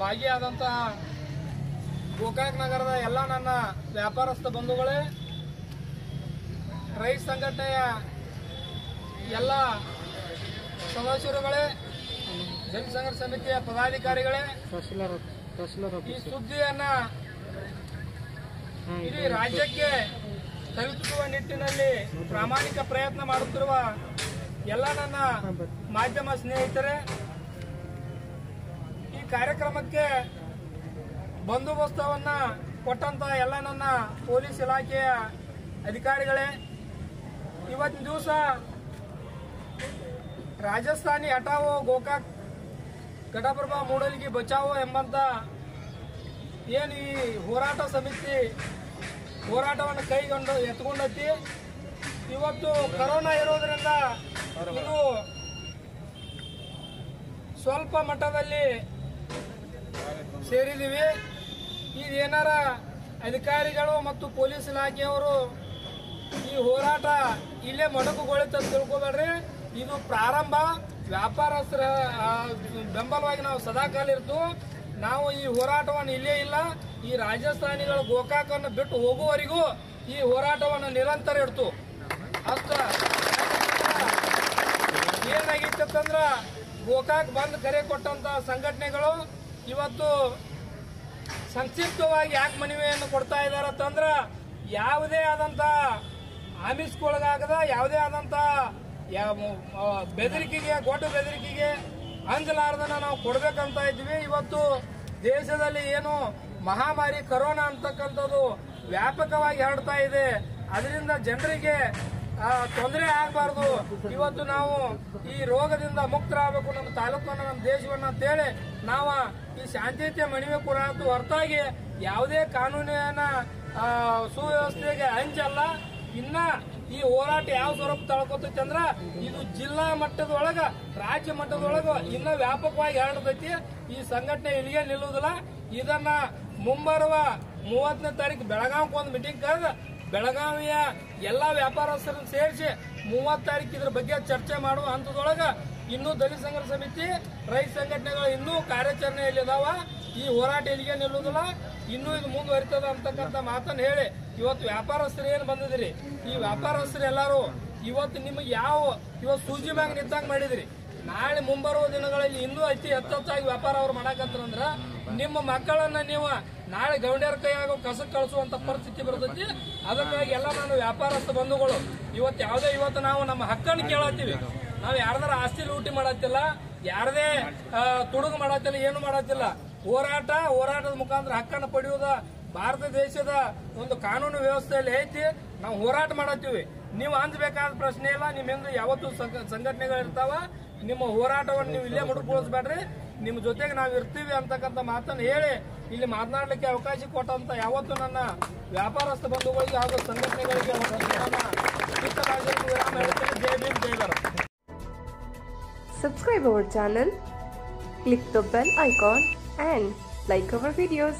ಭಾಗಿಯಾದಂತಹ ಗೋಕಾಕ್ ನಗರದ ಎಲ್ಲ ನನ್ನ ವ್ಯಾಪಾರಸ್ಥ ಬಂಧುಗಳೇ, ರೈತ ಸಂಘಟನೆಯ ಎಲ್ಲ ಸದಸ್ಯರುಗಳೇ ಜನಸಂಘರ್ಷ ಸಮಿತಿಯ ಪದಾಧಿಕಾರಿಗಳೇ, ಈ ಸುದ್ದಿಯನ್ನ ಇಡೀ ರಾಜ್ಯಕ್ಕೆ ತಲುಪಿಸುವ ನಿಟ್ಟಿನಲ್ಲಿ ಪ್ರಾಮಾಣಿಕ ಪ್ರಯತ್ನ ಮಾಡುತ್ತಿರುವ ಎಲ್ಲ ನನ್ನ ಮಾಧ್ಯಮ ಸ್ನೇಹಿತರೆ, ಈ ಕಾರ್ಯಕ್ರಮಕ್ಕೆ ಬಂದೋಬಸ್ತವನ್ನ ಕೊಟ್ಟಂತ ಎಲ್ಲ ನನ್ನ ಪೊಲೀಸ್ ಇಲಾಖೆಯ ಅಧಿಕಾರಿಗಳೇ, ಇವತ್ತಿನ ದಿವಸ ರಾಜಸ್ಥಾನಿ ಹಟಾವೋ ಗೋಕಾಕ್ ಘಟಪ್ರಭಾ ಮೂಡಲಿಗೆ ಬಚಾವೋ ಎಂಬಂತ ಏನು ಈ ಹೋರಾಟ ಸಮಿತಿ ಹೋರಾಟವನ್ನು ಕೈಗೊಂಡು ಎತ್ಕೊಂಡೈತಿ. ಇವತ್ತು ಕರೋನಾ ಇರೋದ್ರಿಂದ ಇದು ಸ್ವಲ್ಪ ಮಟ್ಟದಲ್ಲಿ ಸೇರಿದ್ದೀವಿ. ಇದೇನಾರ ಅಧಿಕಾರಿಗಳು ಮತ್ತು ಪೊಲೀಸ್ ಇಲಾಖೆಯವರು ಈ ಹೋರಾಟ ಇಲ್ಲೇ ಮೊಡಕುಗೊಳಿತ ತಿಳ್ಕೊಬೇಡ್ರಿ. ಇದು ಪ್ರಾರಂಭ. ವ್ಯಾಪಾರಸ್ಥರ ಬೆಂಬಲವಾಗಿ ನಾವು ಸದಾಕಾಲ ಇರ್ತು ನಾವು ಈ ಹೋರಾಟವನ್ನು ಇಲ್ಲೇ ಇಲ್ಲ. ಈ ರಾಜಸ್ಥಾನಿಗಳ ಗೋಕಾಕನ್ನು ಬಿಟ್ಟು ಹೋಗುವವರೆಗೂ ಈ ಹೋರಾಟವನ್ನು ನಿರಂತರ ಇಡ್ತು. ಅಷ್ಟ ಏನಾಗಿತ್ತಂದ್ರ ಗೋಕಾಕ್ ಬಂದ್ ಕರೆ ಕೊಟ್ಟಂತ ಸಂಘಟನೆಗಳು ಇವತ್ತು ಸಂಕ್ಷಿಪ್ತವಾಗಿ ಯಾಕೆ ಮನವಿಯನ್ನು ಕೊಡ್ತಾ ಇದಾರ ಅಂತಂದ್ರ ಯಾವುದೇ ಆದಂತ ಆಮಿಸ್ಕೊಳಗಾಗದ ಯಾವುದೇ ಆದಂತ ಬೆದರಿಕೆಗೆ, ಗೋಟು ಬೆದರಿಕೆಗೆ ಅಂಜಲಾರ್ದನ ನಾವು ಕೊಡ್ಬೇಕಂತ ಇದ್ವಿ. ಇವತ್ತು ದೇಶದಲ್ಲಿ ಏನು ಮಹಾಮಾರಿ ಕರೋನಾ ಅಂತಕ್ಕಂಥದ್ದು ವ್ಯಾಪಕವಾಗಿ ಹರಡ್ತಾ ಇದೆ. ಅದರಿಂದ ಜನರಿಗೆ ತೊಂದರೆ ಆಗಬಾರ್ದು. ಇವತ್ತು ನಾವು ಈ ರೋಗದಿಂದ ಮುಕ್ತರಾಗಬೇಕು. ನಮ್ಮ ತಾಲೂಕನ್ನ, ನಮ್ಮ ದೇಶವನ್ನ ಅಂತೇಳಿ ನಾವು ಈ ಶಾಂತಿಯುತ ಮನವಿ ಕೊಡೋದು ಹೊರತಾಗಿ ಯಾವುದೇ ಕಾನೂನಿನ ಸುವ್ಯವಸ್ಥೆಗೆ ಅಂಜಲ್ಲ ಇನ್ನ ಈ ಹೋರಾಟ ಯಾವ ಸ್ವರೂಪ ತಳ್ಕೊತೈತಿ ಅಂದ್ರ ಇದು ಜಿಲ್ಲಾ ಮಟ್ಟದೊಳಗ, ರಾಜ್ಯ ಮಟ್ಟದೊಳಗ ಇನ್ನ ವ್ಯಾಪಕವಾಗಿ ಹರಡತೈತಿ. ಈ ಸಂಘಟನೆ ಇಲ್ಲಿಗೆ ನಿಲ್ಲುವುದಿಲ್ಲ ಇದನ್ನ ಮುಂಬರುವ ಮೂವತ್ತನೇ ತಾರೀಕು ಬೆಳಗಾವಿಗೆ ಒಂದು ಮೀಟಿಂಗ್ ಕರೆದು ಬೆಳಗಾವಿಯ ಎಲ್ಲ ವ್ಯಾಪಾರಸ್ಥರನ್ನು ಸೇರಿಸಿ ಮೂವತ್ತು ತಾರೀಕು ಇದ್ರ ಬಗ್ಗೆ ಚರ್ಚೆ ಮಾಡುವ ಹಂತದೊಳಗೆ ಇನ್ನೂ ದಲಿತ ಸಂಘರ್ಷ ಸಮಿತಿ, ರೈತ ಸಂಘಟನೆಗಳು ಇನ್ನೂ ಕಾರ್ಯಾಚರಣೆಯಲ್ಲಿ ಇದಾವ ಈ ಹೋರಾಟ ಇಲ್ಲಿಗೆ ನಿಲ್ಲುವುದಿಲ್ಲ. ಇನ್ನೂ ಇದು ಮುಂದುವರಿತದ ಅಂತಕ್ಕಂಥ ಮಾತನ್ನು ಹೇಳಿ ಇವತ್ತು ವ್ಯಾಪಾರಸ್ಥರು ಏನು ಬಂದಿದ್ರಿ? ಈ ವ್ಯಾಪಾರಸ್ಥರು ಎಲ್ಲರೂ ಇವತ್ತು ನಿಮಗೆ ಯಾವ, ಇವತ್ತು ಸೂಜಿ ಮ್ಯಾಗ ನಿಂತಂಗೆ ಮಾಡಿದ್ರಿ? ನಾಳೆ ಮುಂಬರುವ ದಿನಗಳಲ್ಲಿ ಇನ್ನೂ ಅತಿ ಹೆಚ್ಚಾಗಿ ವ್ಯಾಪಾರ ಅವ್ರು ಮಾಡಕತ್ತಂದ್ರ ನಿಮ್ಮ ಮಕ್ಕಳನ್ನ ನೀವು ನಾಳೆ ಗೌಂಡ್ಯರ ಕೈಯಾಗ ಕಸಕ್ಕೆ ಕಳಿಸುವಂತ ಪರಿಸ್ಥಿತಿ ಬರ್ತೈತಿ. ಅದಕ್ಕಾಗಿ ಎಲ್ಲ ನಾನು ವ್ಯಾಪಾರಸ್ಥ ಬಂಧುಗಳು, ಇವತ್ತು ಯಾವುದೇ ಇವತ್ತು ನಾವು ನಮ್ಮ ಹಕ್ಕನ್ನು ಕೇಳತ್ತೀವಿ. ನಾವು ಯಾರ್ದಾರ ಆಸ್ತಿ ಲೂಟಿ ಮಾಡತ್ತಿಲ್ಲ, ಯಾರದೇ ತುಡುಗು ಮಾಡತ್ತಿಲ್ಲ, ಏನು ಮಾಡತ್ತಿಲ್ಲ. ಹೋರಾಟ, ಹೋರಾಟದ ಮುಖಾಂತರ ಹಕ್ಕನ್ನು ಪಡೆಯುವುದ ಭಾರತ ದೇಶದ ಒಂದು ಕಾನೂನು ವ್ಯವಸ್ಥೆಯಲ್ಲಿ ಐತಿ. ನಾವು ಹೋರಾಟ ಮಾಡತ್ತೀವಿ. ನೀವು ಅಂಜಬೇಕಾದ ಪ್ರಶ್ನೆ ಇಲ್ಲ, ನಿಮ್ಮಿಂದ ಯಾವತ್ತೂ ಸಂಘಟನೆಗಳಿರ್ತಾವ. ನಿಮ್ಮ ಹೋರಾಟವನ್ನು ನೀವು ಇಲ್ಲೇ ಮುಡುಗೊಳಿಸ್ಬೇಡ್ರಿ ನಿಮ್ಮ ಜೊತೆಗೆ ನಾವು ಇರ್ತೀವಿ ಅಂತಕ್ಕಂಥ ಮಾತನ್ನು ಹೇಳಿ ಇಲ್ಲಿ ಮಾತನಾಡಲಿಕ್ಕೆ ಅವಕಾಶ ಕೊಟ್ಟಂತ ಯಾವತ್ತು ನನ್ನ ವ್ಯಾಪಾರಸ್ಥ ಬಂಧುಗಳಿಗೆ ಹಾಗೂ ಸಂಘಟನೆಗಳಿಗೆ ಜೈ ಭೀಮ್ ಜೈ Bharat. Subscribe our channel, click the bell icon and like our videos.